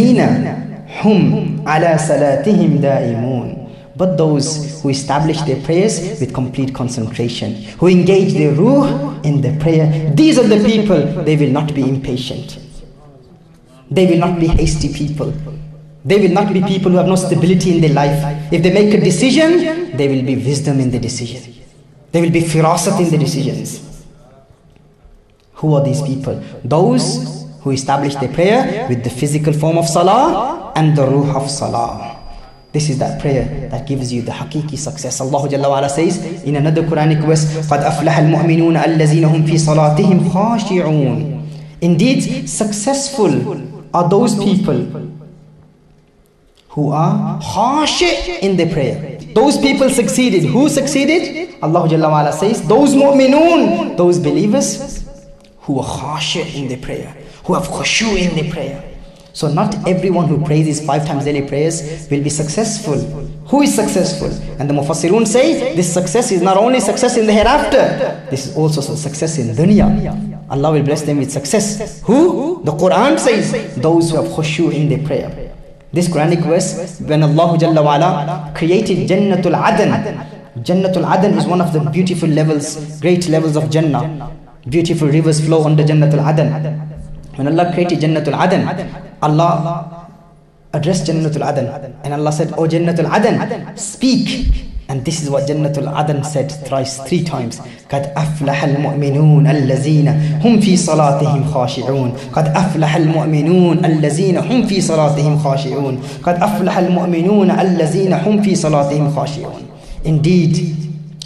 Alladina hum ala salatihim daimun. But those who establish their prayers with complete concentration, who engage their ruh in the prayer, these are the people, they will not be impatient. They will not be hasty people. They will not be people who have no stability in their life. If they make a decision, they will be wisdom in the decision. There will be ferocity in the decisions. Who are these people? Those who establish their prayer with the physical form of salah and the ruh of salah. This is that prayer that gives you the hakiki success. Allah Jalla wa says in another Quranic verse, قَدْ أَفْلَحَ الْمُؤْمِنُونَ الَّذِينَ هُمْ فِي صَلَاتِهِمْ خَاشِعُونَ Indeed, successful are those people who are khashi in the prayer. Those people succeeded. Who succeeded? Allah Jalla wa says, those mu'minun, those believers who are khashi in the prayer, who have khushu in the prayer. So not everyone who prays these five times daily prayers will be successful. Who is successful? And the Mufassirun say this success is not only success in the hereafter, this is also success in dunya. Allah will bless them with success. Who? The Quran says those who have khushu in their prayer. This Quranic verse, when Allah Jalla wa'ala created Jannatul Adan, Jannatul Adan is one of the beautiful levels, great levels of Jannah. Beautiful rivers flow under Jannatul Adan. When Allah created Jannatul Adan, Allah addressed Jannatul Adan and Allah said, Oh Jannatul Adan, speak. And this is what Jannatul Adan said thrice, three times. قد أفلح المؤمنون الذين هم في صلاتهم خاشعون قد أفلح المؤمنون الذين هم في صلاتهم خاشعون قد أفلح المؤمنون الذين هم في صلاتهم خاشعون Indeed,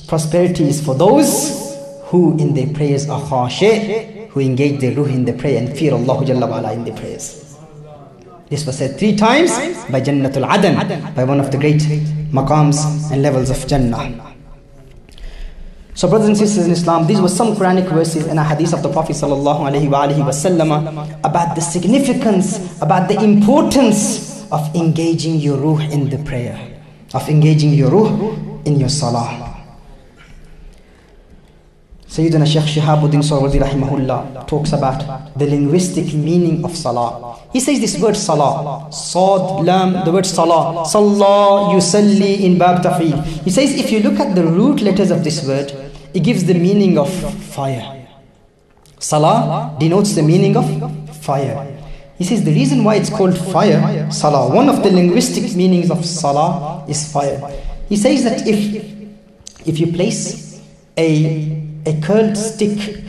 prosperity is for those who in their prayers are khashi, who engage their ruh in the prayer and fear Allah in the prayers. This was said three times by Jannatul Adan, by one of the great maqams and levels of Jannah. So brothers and sisters in Islam, these were some Quranic verses and a hadith of the Prophet wasallam about the significance, about the importance of engaging your ruh in the prayer, of engaging your ruh in your salah. Sayyidina Shaykh Shihabuddin Suhrawardi rahimahullah talks about the linguistic meaning of salah. He says this word salah, sad, lam, the word salah, salah, yusalli in bab tafid. He says if you look at the root letters of this word, it gives the meaning of fire. Salah denotes the meaning of fire. He says the reason why it's called fire, salah, one of the linguistic meanings of salah is fire. He says that if if you place a a curled stick,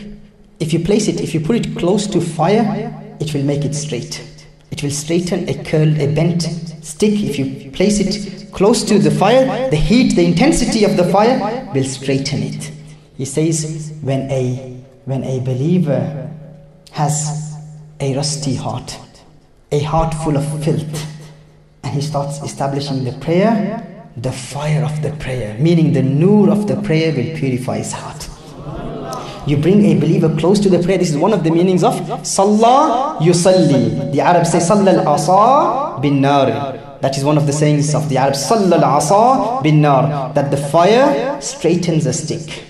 if you place it, if you put it close to fire, it will make it straight. It will straighten a curled, a bent stick. If you place it close to the fire, the heat, the intensity of the fire will straighten it. He says when a when a believer has a rusty heart, a heart full of filth, and he starts establishing the prayer, the fire of the prayer, meaning the nur of the prayer will purify his heart. You bring a believer close to the prayer. This is one of the meanings of Salah yusalli. The Arabs say Salla al-asa bin nar. That is one of the sayings of the Arabs. Salla al-asa bin nar. That the fire straightens a stick.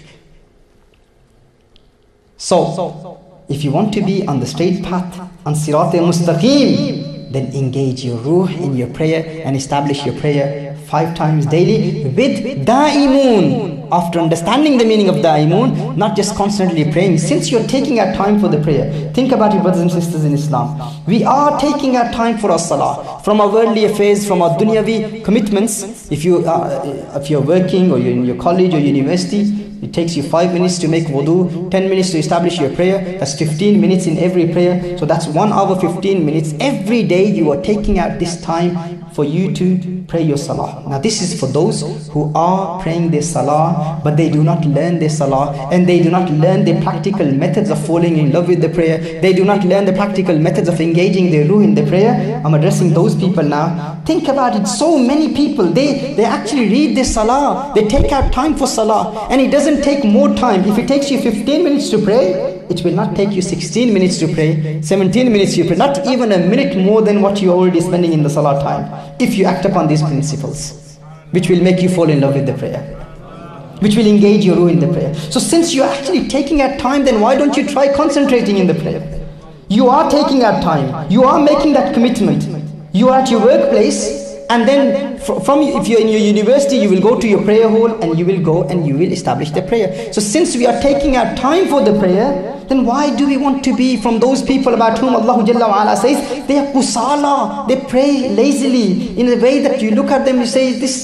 So, if you want to be on the straight path, on Sirat al-Mustaqim, then engage your ruh in your prayer and establish your prayer five times daily with da'imun. After understanding the meaning of da'imun, not just constantly praying. Since you're taking our time for the prayer, think about your brothers and sisters in Islam. We are taking our time for our salah. From our worldly affairs, from our dunyavi commitments. If, you, uh, if you're working or you're in your college or university, it takes you 5 minutes to make wudu, 10 minutes to establish your prayer. That's 15 minutes in every prayer. So that's 1 hour 15 minutes. Every day you are taking out this time for you to pray your salah. Now this is for those who are praying their salah but they do not learn their salah and they do not learn the practical methods of falling in love with the prayer. They do not learn the practical methods of engaging their ruh in the prayer. I'm addressing those people now. Think about it. So many people, they, they actually read their salah. They take out time for salah and it doesn't take more time. If it takes you 15 minutes to pray, it will not take you 16 minutes to pray, 17 minutes to pray, not even a minute more than what you're already spending in the salah time. If you act upon these principles, which will make you fall in love with the prayer, which will engage your ruh in the prayer. So since you're actually taking out time, then why don't you try concentrating in the prayer? You are taking out time. You are making that commitment. You are at your workplace, and then from if you're in your university you will go to your prayer hall and you will go and you will establish the prayer so since we are taking our time for the prayer then why do we want to be from those people about whom Allah Jalla says they are kusala they pray lazily in a way that you look at them you say this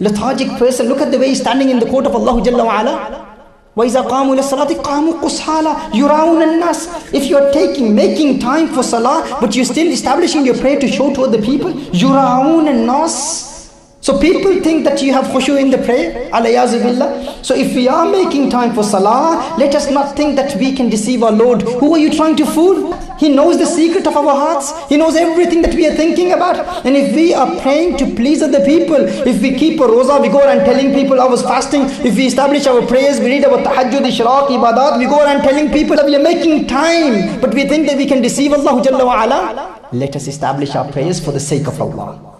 lethargic person look at the way he's standing in the court of Allah Jalla وَإِذَا قَامُوا لِلصَّلَاةِ قَامُوا قُسْحَالًا يُرَاوُنَ النَّاسِ If you're taking, making time for salah, but you're still establishing your prayer to show to other people, يُرَاوُنَ النَّاسِ so people think that you have khushu in the prayer. So if we are making time for salah, let us not think that we can deceive our Lord. Who are you trying to fool? He knows the secret of our hearts. He knows everything that we are thinking about. And if we are praying to please other people, if we keep a roza, we go around telling people I was fasting. If we establish our prayers, we read about tahajjud, ishraq, ibadat, we go around telling people that we are making time. But we think that we can deceive Allah. Let us establish our prayers for the sake of Allah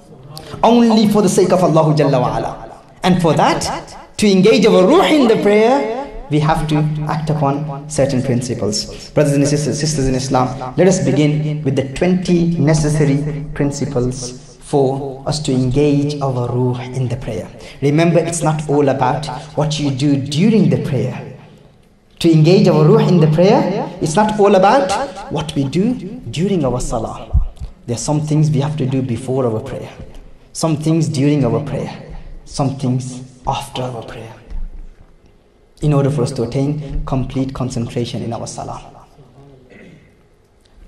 only for the sake of Allah Jalla wa ala. And for that, to engage our ruh in the prayer, we have to act upon certain principles. Brothers and sisters, sisters in Islam, let us begin with the 20 necessary principles for us to engage our ruh in the prayer. Remember, it's not all about what you do during the prayer. To engage our ruh in the prayer, it's not all about what we do during our salah. There are some things we have to do before our prayer some things during our prayer, some things after our prayer, in order for us to attain complete concentration in our salah.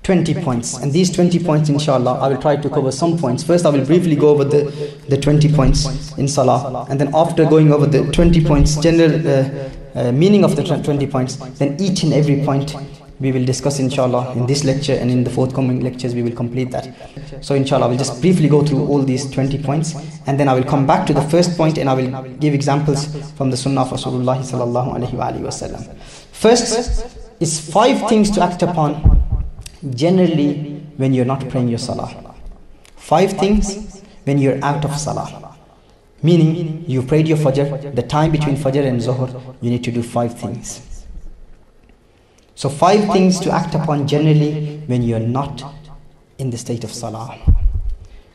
20 points. And these 20 points inshallah I will try to cover some points. First I will briefly go over the, the 20 points in salah. And then after going over the 20 points general uh, uh, meaning of the 20 points then each and every point we will discuss inshallah in this lecture and in the forthcoming lectures we will complete that. So inshallah we'll just briefly go through all these 20 points and then I will come back to the first point and I will give examples from the sunnah of Rasulullah sallallahu alaihi wasallam first is five things to act upon generally when you're not praying your salah. Five things when you're out of salah. Meaning you prayed your fajr the time between fajr and zuhr you need to do five things so five things to act upon generally when you're not in the state of salah.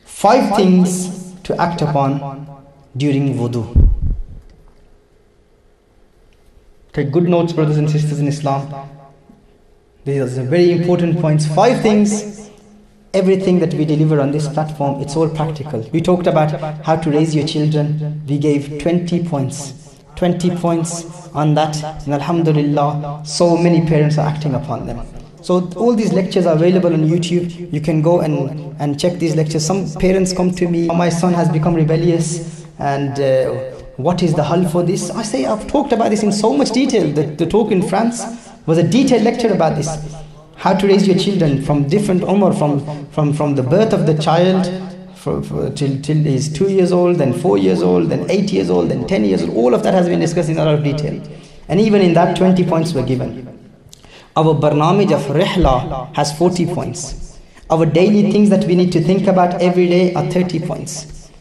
Five things to act upon during wudu. Take good notes, brothers and sisters in Islam. These are very important points. Five things, everything that we deliver on this platform, it's all practical. We talked about how to raise your children. We gave 20 points 20 points on that. And alhamdulillah so many parents are acting upon them. So all these lectures are available on youtube. You can go and and check these lectures. Some parents come to me my son has become rebellious and uh, what is the hull for this? I say i've talked about this in so much detail. The, the talk in france was a detailed lecture about this. How to raise your children from different umr from from from the birth of the child for, for, till, till he's two years old, then four years old, then eight years old, then ten years old. All of that has been discussed in a lot of detail. And even in that, 20 points were given. Our Barnamij of Rihla has 40 points. Our daily things that we need to think about every day are 30 points.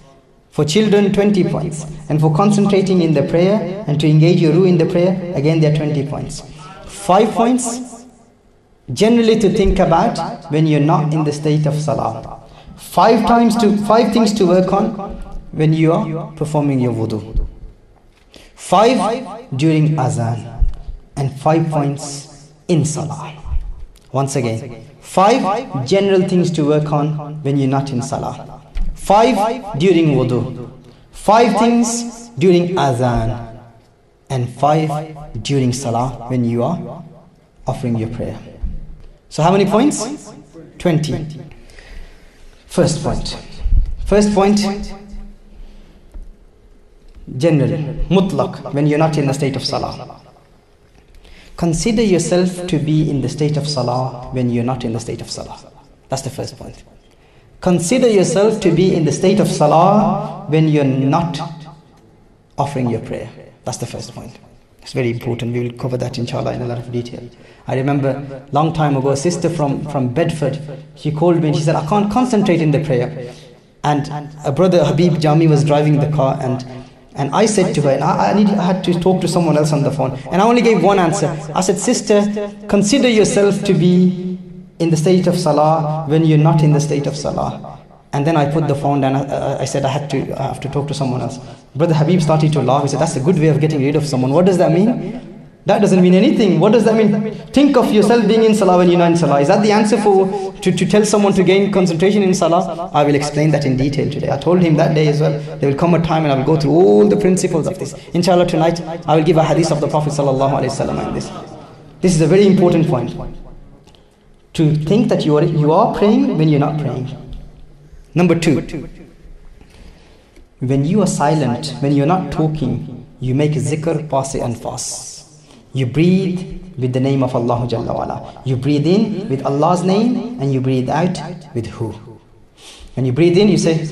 For children, 20 points. And for concentrating in the prayer and to engage your ruh in the prayer, again, there are 20 points. Five points generally to think about when you're not in the state of salah. Five times to five things to work on when you are performing your wudu. Five during azan and five points in salah. Once again, five general things to work on when you're not in salah. Five during wudu. Five things during azan and five during salah when you are offering your prayer. So how many points? 20. First point. First point, general, mutlaq, when you're not in the state of salah. Consider yourself to be in the state of salah when you're not in the state of salah. That's the first point. Consider yourself to be in the state of salah when you're not offering your prayer. That's the first point. It's very important. We will cover that inshallah in a lot of detail. I remember long time ago, a sister from, from Bedford, she called me and she said, I can't concentrate in the prayer. And a brother, Habib Jami, was driving the car and and I said to her, and I, I, need, I had to talk to someone else on the phone, and I only gave one answer. I said, Sister, consider yourself to be in the state of salah when you're not in the state of salah. And then I put the phone down. I, I said I had to, I have to talk to someone else. Brother Habib started to laugh. He said, "That's a good way of getting rid of someone." What does that mean? That doesn't mean anything. What does that mean? Think of yourself being in salah when you're not in salah. Is that the answer for to, to tell someone to gain concentration in salah? I will explain that in detail today. I told him that day as well. There will come a time and I will go through all the principles of this. Inshallah, tonight I will give a hadith of the Prophet sallallahu alaihi wasallam on this. This is a very important point. To think that you are you are praying when you're not praying. Number two. When you are silent, when you're not talking, you make zikr, pas-e-anfas. You breathe with the name of Allah. You breathe in with Allah's name and you breathe out with who? When you breathe in, you say,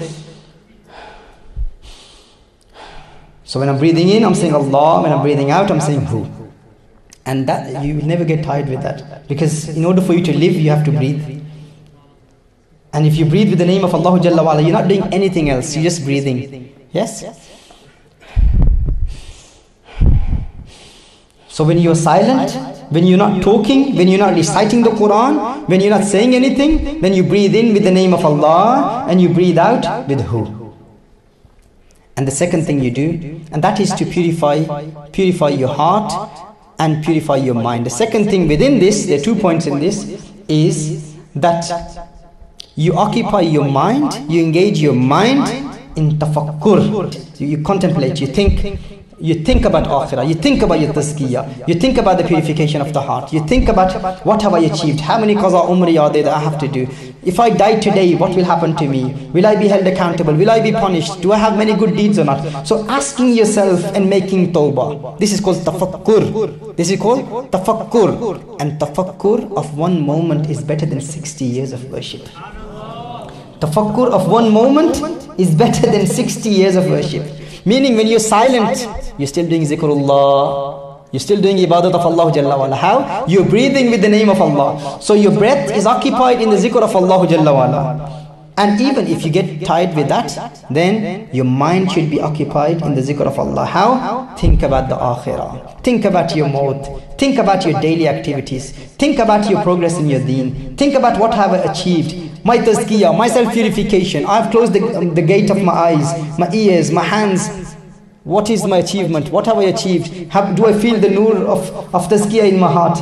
so when I'm breathing in, I'm saying Allah. When I'm breathing out, I'm saying who. And that you will never get tired with that. Because in order for you to live, you have to breathe. And if you breathe with the name of Allah Jalla you're not doing anything else, you're just breathing. Yes? So when you're silent, when you're not talking, when you're not reciting the Quran, when you're not saying anything, then you breathe in with the name of Allah and you breathe out with who? And the second thing you do, and that is to purify, purify your heart and purify your mind. The second thing within this, there are two points in this, is that you occupy your mind, you engage your mind in tafakkur. You, you contemplate, you think, you think about akhirah, you think about your tazkiyah, you think about the purification of the heart, you think about what have I achieved, how many qaza umri are there that I have to do. If I die today, what will happen to me? Will I be held accountable? Will I be punished? Do I have many good deeds or not? So asking yourself and making tawbah. This is called tafakkur. This is called tafakkur. And tafakkur of one moment is better than 60 years of worship. The tafakkur of one moment is better than 60 years of worship. Meaning when you're silent, you're still doing zikrullah. You're still doing ibadat of Allah Jalla. How? You're breathing with the name of Allah. So your breath is occupied in the zikr of Allah Jalla. And even if you get tired with that, then your mind should be occupied in the zikr of Allah. How? Think about the akhirah. Think about your maut. Think about your daily activities. Think about your progress in your deen. Think about what have I achieved. My tazkiyah, my self-purification. I've closed the, um, the gate of my eyes, my ears, my hands. What is my achievement? What have I achieved? Have, do I feel the nur of, of tazkiyah in my heart?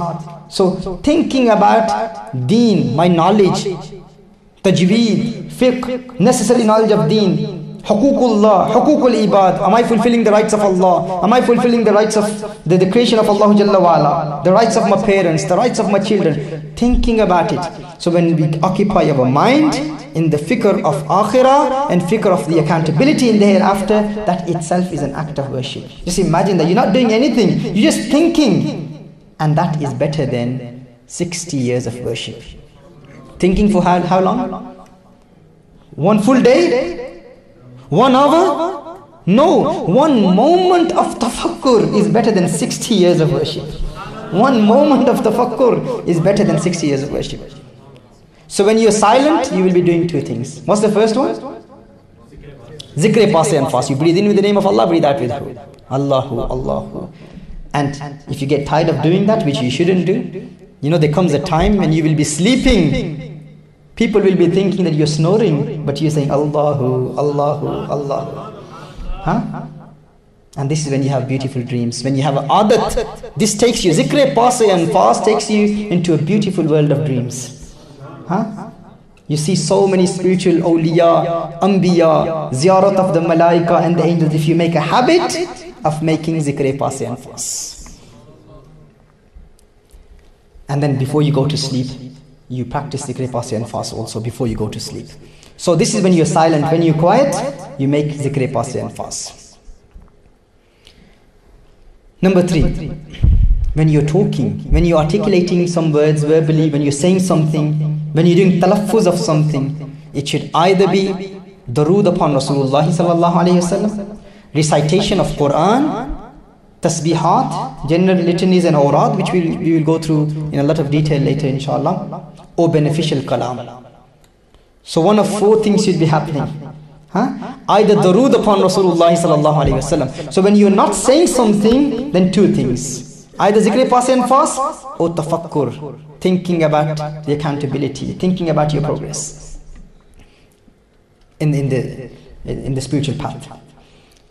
So thinking about deen, my knowledge, tajweed, fiqh, necessary knowledge of deen, Hukukullah, hukukul ibad. Am I fulfilling the rights of Allah? Am I fulfilling the rights of the, the creation of Allah? The rights of my parents, the rights of my children. Thinking about it. So when we occupy our mind in the fikr of akhirah and fikr of the accountability in the hereafter, that itself is an act of worship. Just imagine that you're not doing anything. You're just thinking. And that is better than 60 years of worship. Thinking for how, how long? One full day? One hour? No, one moment of tafakkur is better than 60 years of worship. One moment of tafakkur is better than 60 years of worship. So when you're silent, you will be doing two things. What's the first one? Zikr pas-e-anfas. You breathe in with the name of Allah, breathe out with who? Allahu, Allahu. And if you get tired of doing that, which you shouldn't do, you know, there comes a time when you will be sleeping People will be thinking that you're snoring, but you're saying Allahu, Allahu, Allahu. Huh? And this is when you have beautiful dreams. When you have adat, this takes you, zikr pas-e-anfas takes you into a beautiful world of dreams. Huh? You see so many spiritual awliya, anbiya, ziyarat of the malaika and the angels. If you make a habit of making zikr pas-e-anfas. And then before you go to sleep, you practice zikr pas-e-anfas also before you go to sleep. So this is when you're silent. When you're quiet, you make zikr pas-e-anfas. Number three, when you're talking, when you're articulating some words verbally, when you're saying something, when you're doing talaffuz of something, it should either be darood upon Rasulullah sallallahu alayhi wasallam, recitation of Quran, tasbihat, general litanies and awrad, which we'll, we will go through in a lot of detail later inshallah, or beneficial kalam. So one of four things should be happening. Huh? Either darood upon Rasulullah sallallahu alayhi wasallam. So when you're not saying something, then two things. Either zikr pas-e-anfas or tafakkur. Thinking about the accountability, thinking about your progress. in, in, the, in the spiritual path.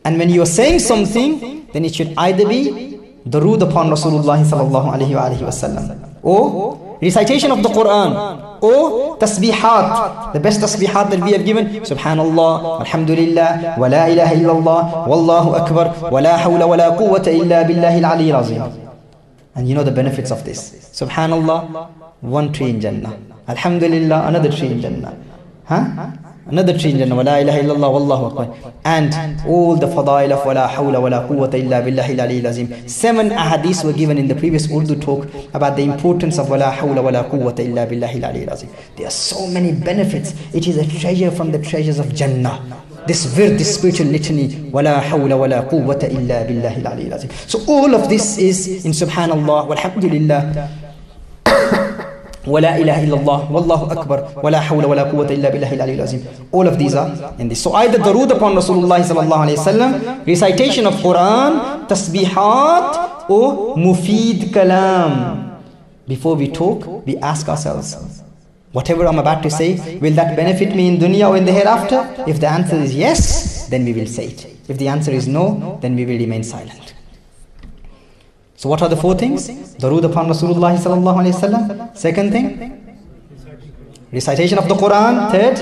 And when you are saying something, then it should either be darood upon Rasulullah sallallahu alayhi wa alayhi wasallam or recitation of the Quran. Or tasbihat. The best tasbihat that we have given. Subhanallah alhamdulillah wa la ilaha illallah wallahu akbar wa la hawla wa la quwwata illa billahi al-ali azim. And you know the benefits of this. Subhanallah one tree in jannah. Alhamdulillah another tree in jannah. Huh Another tree in Jannah, wa la ilaha illallah wallahu akbar. And all the fadail of wa la hawla wa la quwwata illa billahi al azim. Seven ahadiths were given in the previous Urdu talk about the importance of wa la hawla wa la quwwata illa billahi al azim. There are so many benefits. It is a treasure from the treasures of Jannah. This wird, this spiritual litany, ولا حول ولا قوة إلا بالله العلي العظيم. So all of this is in Subhanallah, walhamdulillah. ولا إله إلا الله والله أكبر ولا حول ولا قوة إلا بالله العلي العظيم all of these are in this so either darood upon Rasulullah الله عليه وسلم recitation of Quran tasbihat or mufid kalam before we talk we ask ourselves whatever I'm about to say will that benefit me in dunya or in the hereafter if the answer is yes then we will say it if the answer is no then we will remain silent so what are the four things? Darood upon Rasulullah sallallahu alayhi wasallam. Second thing, recitation of the Quran. Third,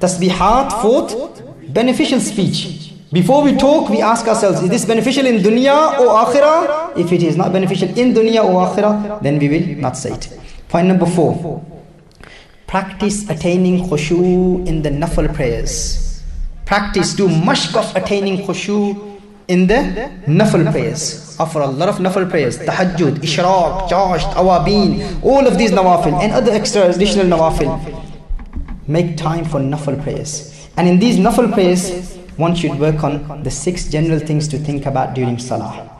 tasbihat. Fourth, beneficial speech. Before we talk, we ask ourselves, is this beneficial in dunya or akhirah? If it is not beneficial in dunya or akhirah, then we will not say it. Point number four, practice attaining khushu in the nafal prayers. Practice, do mashq of attaining khushu in the nafal prayers. Offer a lot of nafal prayers. Tahajjud, Ishraq, Chasht, Awabin, all of these nawafil and other extra additional nawafil. Make time for nafal prayers. And in these nafal prayers, one should work on the six general things to think about during salah.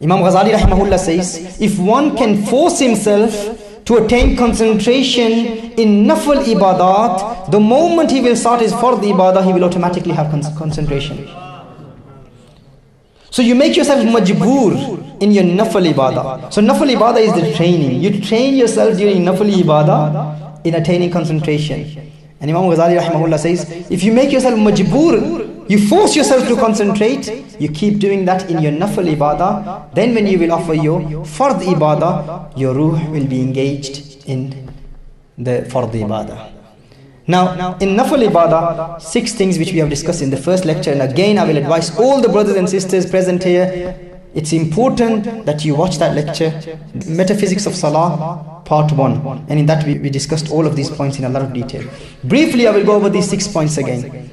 Imam Ghazali rahimahullah says, if one can force himself to attain concentration in nafal ibadat, the moment he will start his fard ibadah, he will automatically have con concentration. So you make yourself majboor in your nafal ibadah. So nafal ibadah is the training. You train yourself during nafal ibadah in attaining concentration. And Imam Ghazali rahimahullah says, if you make yourself majboor you force yourself to concentrate, you keep doing that in your nafal ibadah, then when you will offer your fard ibadah, your ruh will be engaged in the fard ibadah. Now, in nafal ibadah, six things which we have discussed in the first lecture, and again I will advise all the brothers and sisters present here, it's important that you watch that lecture, Metaphysics of Salah, part 1. And in that we, we discussed all of these points in a lot of detail. Briefly, I will go over these six points again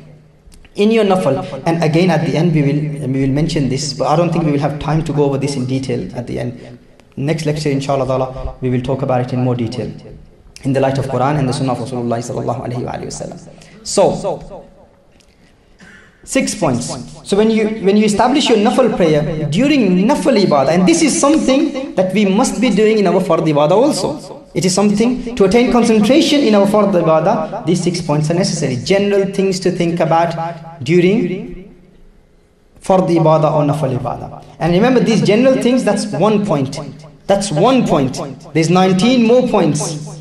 in your nafal and again at the end we will we will mention this but i don't think we will have time to go over this in detail at the end next lecture inshallah we will talk about it in more detail in the light of quran and the sunnah of rasulullah sallallahu alaihi wasallam so six points so when you when you establish your nafal prayer during nafal ibadah and this is something that we must be doing in our fard ibadah also it is something to attain concentration in our fard ibadah. These six points are necessary. General things to think about during fard ibadah or nafal ibadah. And remember these general things, that's one point. That's one point. There's 19 more points.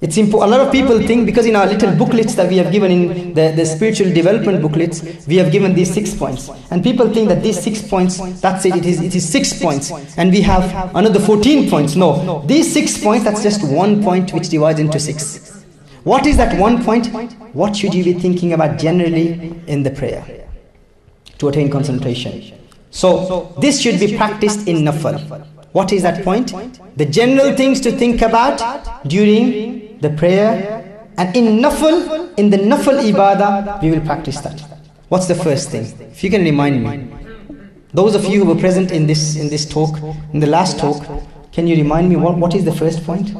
It's important. A lot of people think because in our little booklets that we have given in the, the spiritual development booklets, we have given these six points. And people think that these six points, that's it, it is, it is six points. And we have another 14 points. No, these six points, that's just one point which divides into six. What is that one point? What should you be thinking about generally in the prayer to attain concentration? So, this should be practiced in nafal. What is that point? The general things to think about during the prayer and in nafal, in the nafal ibadah, we will practice that. What's the first thing? If you can remind me. Those of you who were present in this in this talk, in the last talk, can you remind me what, what is the first point?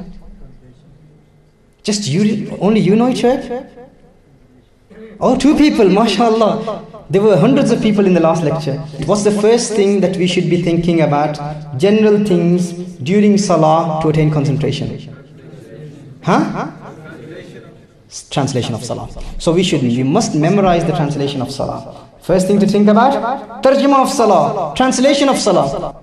Just you, only you know each other? Oh, two people, mashallah. There were hundreds of people in the last lecture. What's the first thing that we should be thinking about? General things during salah to attain concentration. Huh? Translation of Salah. So we should, we must memorize the translation of Salah. First thing to think about, Tarjuma of Salah, translation of Salah.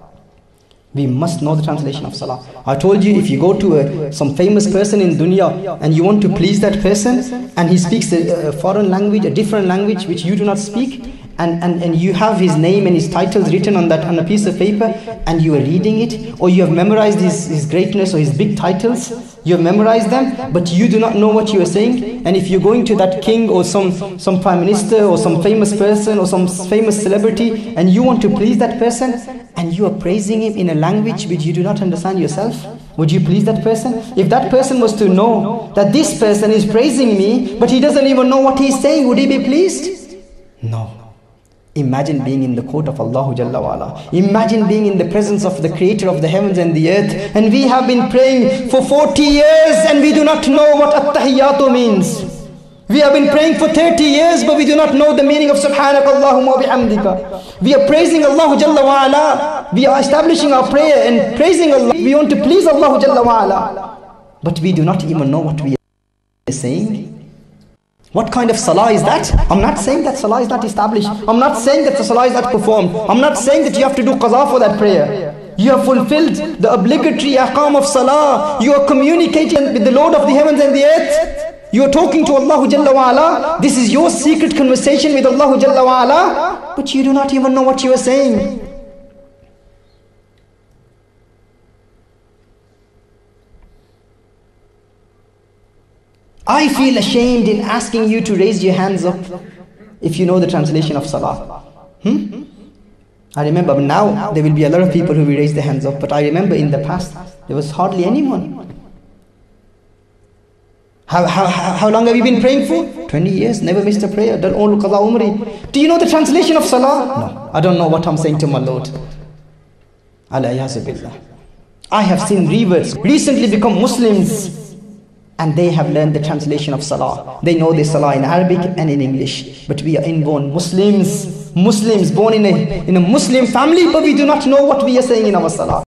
We must know the translation of salah. I told you if you go to a, some famous person in dunya and you want to please that person and he speaks a, a foreign language, a different language which you do not speak, and, and, and you have his name and his titles written on that on a piece of paper and you are reading it, or you have memorized his, his greatness or his big titles, you have memorized them, but you do not know what you are saying. And if you're going to that king or some, some prime minister or some famous person or some famous celebrity and you want to please that person and you are praising him in a language which you do not understand yourself, would you please that person? If that person was to know that this person is praising me, but he doesn't even know what he's saying, would he be pleased? No. Imagine being in the court of Allah. Imagine being in the presence of the creator of the heavens and the earth. And we have been praying for 40 years and we do not know what at-tahiyyatu means. We have been praying for 30 years but we do not know the meaning of subhanakallahumma bihamdika. We are praising Allah. We are establishing our prayer and praising Allah. We want to please Allah. But we do not even know what we are saying. What kind of salah is that? I'm not saying that salah is not established. I'm not saying that the salah is not performed. I'm not saying that you have to do qaza for that prayer. You have fulfilled the obligatory ahkam of salah. You are communicating with the Lord of the heavens and the earth. You are talking to Allah Jalla wa'ala. This is your secret conversation with Allah Jalla wa'ala. But you do not even know what you are saying. I feel ashamed in asking you to raise your hands up if you know the translation of Salah. Hmm? I remember now there will be a lot of people who will raise their hands up, but I remember in the past there was hardly anyone. How, how, how long have you been praying for? 20 years, never missed a prayer, umri. Do you know the translation of Salah? No, I don't know what I'm saying to my Lord. I have seen reverts recently become Muslims and they have learned the translation of Salah. They know the Salah in Arabic and in English. But we are inborn Muslims, Muslims born in a, in a Muslim family, but we do not know what we are saying in our Salah.